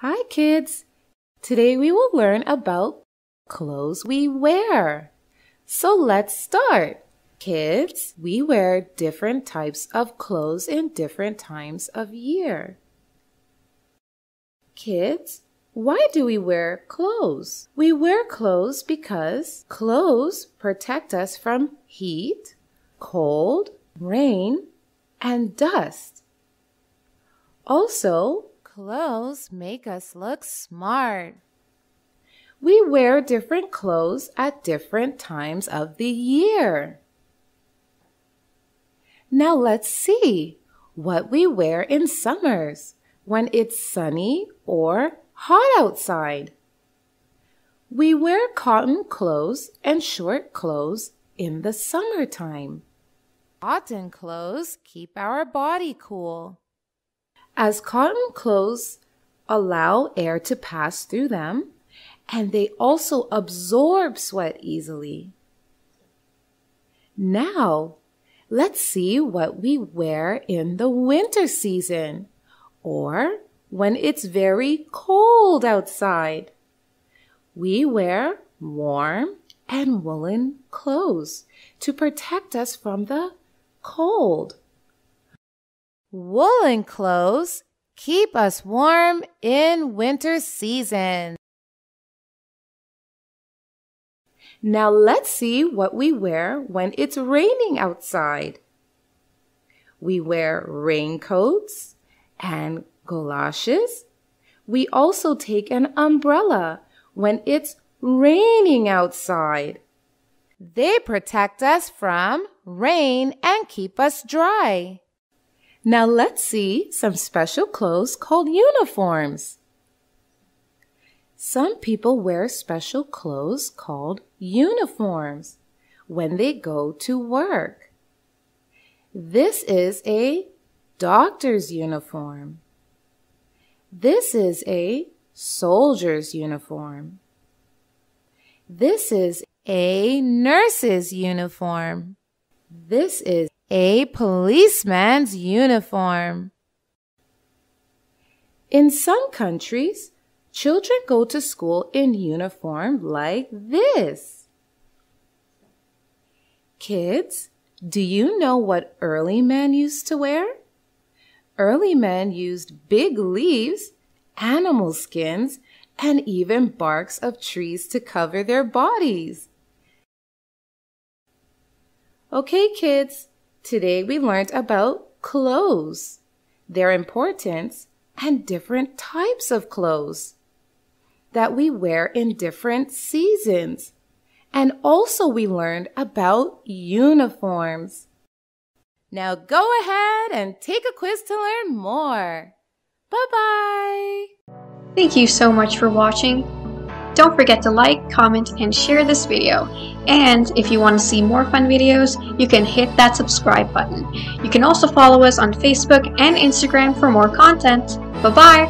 Hi, kids. Today we will learn about clothes we wear. So let's start. Kids, we wear different types of clothes in different times of year. Kids, why do we wear clothes? We wear clothes because clothes protect us from heat, cold, rain, and dust. Also, Clothes make us look smart. We wear different clothes at different times of the year. Now let's see what we wear in summers when it's sunny or hot outside. We wear cotton clothes and short clothes in the summertime. Cotton clothes keep our body cool as cotton clothes allow air to pass through them and they also absorb sweat easily. Now, let's see what we wear in the winter season or when it's very cold outside. We wear warm and woolen clothes to protect us from the cold. Woolen clothes keep us warm in winter season. Now let's see what we wear when it's raining outside. We wear raincoats and galoshes. We also take an umbrella when it's raining outside. They protect us from rain and keep us dry. Now let's see some special clothes called uniforms. Some people wear special clothes called uniforms when they go to work. This is a doctor's uniform. This is a soldier's uniform. This is a nurse's uniform. This is a policeman's uniform. In some countries, children go to school in uniform like this. Kids, do you know what early men used to wear? Early men used big leaves, animal skins, and even barks of trees to cover their bodies. Okay, kids, Today we learned about clothes, their importance, and different types of clothes that we wear in different seasons. And also we learned about uniforms. Now go ahead and take a quiz to learn more. Bye bye. Thank you so much for watching. Don't forget to like, comment, and share this video. And if you want to see more fun videos, you can hit that subscribe button. You can also follow us on Facebook and Instagram for more content. Bye-bye!